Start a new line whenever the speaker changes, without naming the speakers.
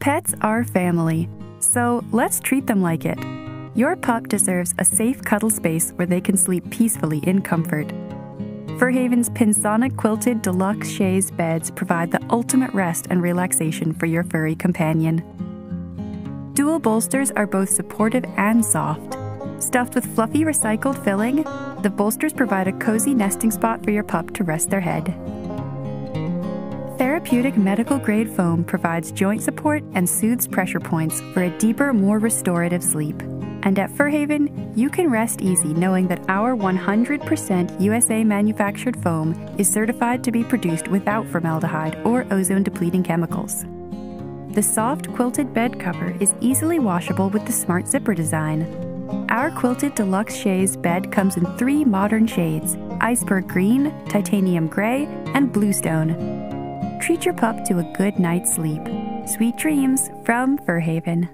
Pets are family, so let's treat them like it. Your pup deserves a safe cuddle space where they can sleep peacefully in comfort. Furhaven's Pinsonic Quilted Deluxe Chaise beds provide the ultimate rest and relaxation for your furry companion. Dual bolsters are both supportive and soft. Stuffed with fluffy recycled filling, the bolsters provide a cozy nesting spot for your pup to rest their head. Therapeutic medical grade foam provides joint support and soothes pressure points for a deeper, more restorative sleep. And at Furhaven, you can rest easy knowing that our 100% USA manufactured foam is certified to be produced without formaldehyde or ozone depleting chemicals. The soft quilted bed cover is easily washable with the smart zipper design. Our quilted deluxe chaise bed comes in three modern shades iceberg green, titanium gray, and bluestone. Treat your pup to a good night's sleep. Sweet dreams from Furhaven.